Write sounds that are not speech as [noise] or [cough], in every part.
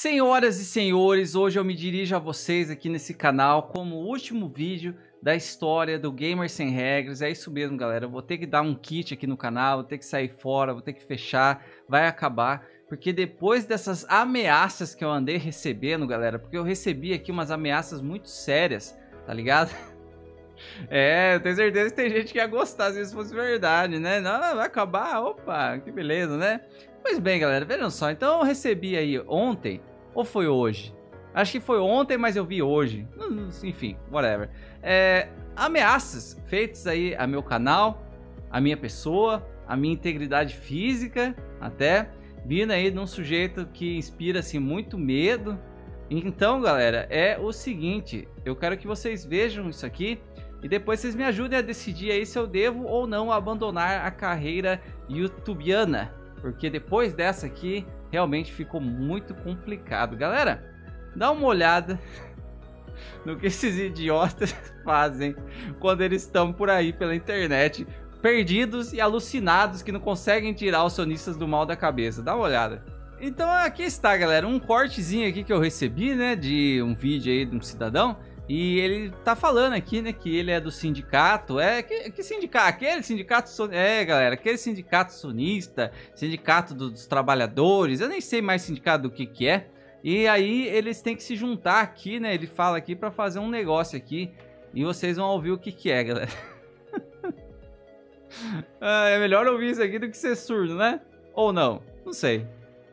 Senhoras e senhores, hoje eu me dirijo a vocês aqui nesse canal como último vídeo da história do Gamer Sem Regras. É isso mesmo, galera. Eu vou ter que dar um kit aqui no canal, vou ter que sair fora, vou ter que fechar, vai acabar. Porque depois dessas ameaças que eu andei recebendo, galera, porque eu recebi aqui umas ameaças muito sérias, tá ligado? [laughs] É, eu tenho certeza que tem gente que ia gostar se isso fosse verdade, né? Não, vai acabar, opa, que beleza, né? Pois bem, galera, vejam só. Então eu recebi aí ontem, ou foi hoje? Acho que foi ontem, mas eu vi hoje. Enfim, whatever. É, ameaças feitas aí a meu canal, a minha pessoa, a minha integridade física, até. Vindo aí de um sujeito que inspira assim muito medo. Então, galera, é o seguinte, eu quero que vocês vejam isso aqui e depois vocês me ajudem a decidir aí se eu devo ou não abandonar a carreira youtubiana. Porque depois dessa aqui, realmente ficou muito complicado. Galera, dá uma olhada [laughs] no que esses idiotas [laughs] fazem quando eles estão por aí pela internet, perdidos e alucinados que não conseguem tirar os sonistas do mal da cabeça. Dá uma olhada. Então aqui está, galera, um cortezinho aqui que eu recebi, né, de um vídeo aí de um cidadão e ele tá falando aqui, né, que ele é do sindicato. É, que, que sindicato? Aquele sindicato. É, galera, aquele sindicato sonista, sindicato dos trabalhadores. Eu nem sei mais sindicato do que que é. E aí eles têm que se juntar aqui, né? Ele fala aqui para fazer um negócio aqui. E vocês vão ouvir o que que é, galera. [laughs] ah, é melhor ouvir isso aqui do que ser surdo, né? Ou não? Não sei.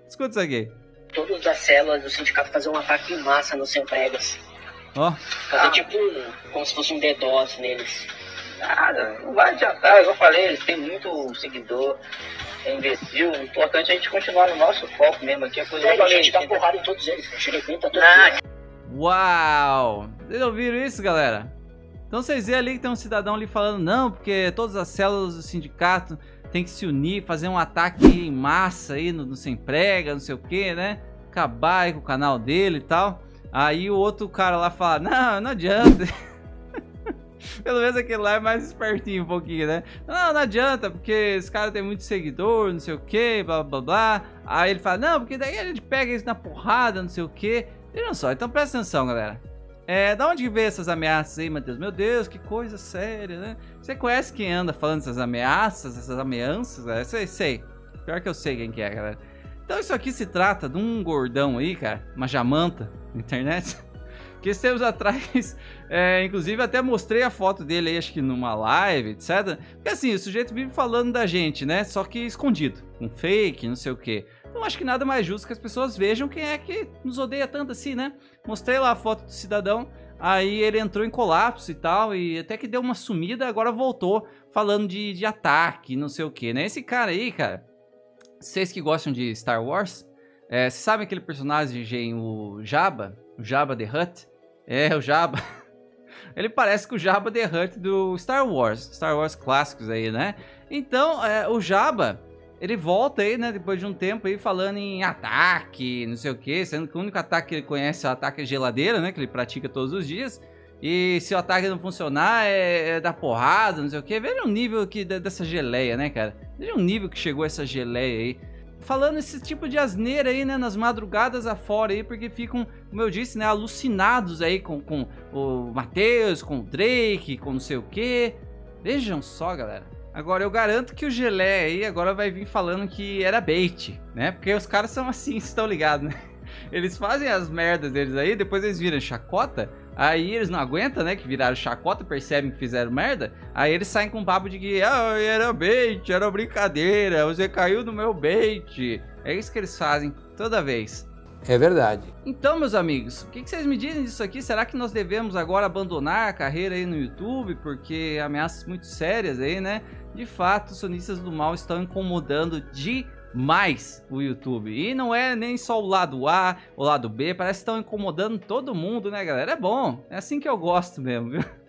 Escuta isso aqui. Todas as células do sindicato fazer um ataque em massa nos empregas. Ó. Fazer tipo como se fosse um DDoS neles. Nada, não vai adiantar, eu falei, eles têm muito seguidor, é imbecil. O importante é a gente continuar no nosso foco mesmo aqui. A coisa É, eu a falei, gente dá gente, porrada em todos eles, a gente arrebenta todos Ah. Uau! Vocês ouviram isso, galera? Então vocês veem ali que tem um cidadão ali falando, não, porque todas as células do sindicato tem que se unir, fazer um ataque em massa aí no, no Sem Prega, não sei o que, né? Acabar aí com o canal dele e tal. Aí o outro cara lá fala, não, não adianta. [laughs] Pelo menos aquele lá é mais espertinho um pouquinho, né? Não, não adianta, porque esse cara tem muito seguidor, não sei o que, blá blá blá. Aí ele fala, não, porque daí a gente pega isso na porrada, não sei o que. Vejam só, então presta atenção, galera. É, da onde que veio essas ameaças aí, Matheus? Meu Deus, que coisa séria, né? Você conhece quem anda falando essas ameaças, essas ameaças? Galera? Sei, sei. Pior que eu sei quem que é, galera. Então isso aqui se trata de um gordão aí, cara, uma jamanta na internet, [laughs] que tempos atrás, é, inclusive até mostrei a foto dele aí, acho que numa live, etc. Porque assim, o sujeito vive falando da gente, né? Só que escondido, com fake, não sei o que. Não acho que nada mais justo que as pessoas vejam quem é que nos odeia tanto assim, né? Mostrei lá a foto do cidadão, aí ele entrou em colapso e tal, e até que deu uma sumida, agora voltou falando de, de ataque, não sei o que, né? Esse cara aí, cara, vocês que gostam de Star Wars, é, sabem aquele personagem, o Jabba? O Jabba the Hutt? É, o Jabba. [laughs] Ele parece com o Jabba the Hutt do Star Wars, Star Wars clássicos aí, né? Então, é, o Jabba, ele volta aí, né, depois de um tempo aí, falando em ataque, não sei o que, sendo que o único ataque que ele conhece é o ataque geladeira, né, que ele pratica todos os dias. E se o ataque não funcionar, é, é dar porrada, não sei o que. Veja o nível aqui dessa geleia, né, cara? Veja o nível que chegou essa geleia aí. Falando esse tipo de asneira aí, né, nas madrugadas afora aí, porque ficam, como eu disse, né, alucinados aí com, com o Matheus, com o Drake, com não sei o que. Vejam só, galera. Agora, eu garanto que o Gelé aí agora vai vir falando que era bait, né? Porque os caras são assim, [laughs] estão ligados, né? Eles fazem as merdas deles aí, depois eles viram chacota, aí eles não aguentam, né? Que viraram chacota, percebem que fizeram merda, aí eles saem com um papo de que ah, era bait, era brincadeira, você caiu no meu bait. É isso que eles fazem toda vez. É verdade. Então, meus amigos, o que, que vocês me dizem disso aqui? Será que nós devemos agora abandonar a carreira aí no YouTube? Porque ameaças muito sérias aí, né? De fato, os sonistas do mal estão incomodando demais o YouTube. E não é nem só o lado A, o lado B, parece que estão incomodando todo mundo, né, galera? É bom, é assim que eu gosto mesmo, viu? [laughs]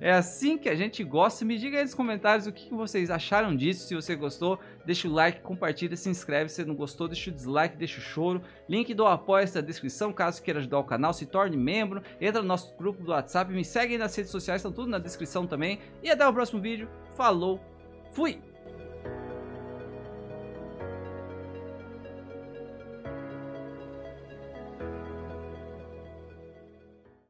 É assim que a gente gosta. Me diga aí nos comentários o que vocês acharam disso. Se você gostou, deixa o like, compartilha, se inscreve. Se não gostou, deixa o dislike, deixa o choro. Link do apoio na descrição, caso queira ajudar o canal. Se torne membro, entra no nosso grupo do WhatsApp. Me segue nas redes sociais, estão tudo na descrição também. E até o próximo vídeo. Falou, fui!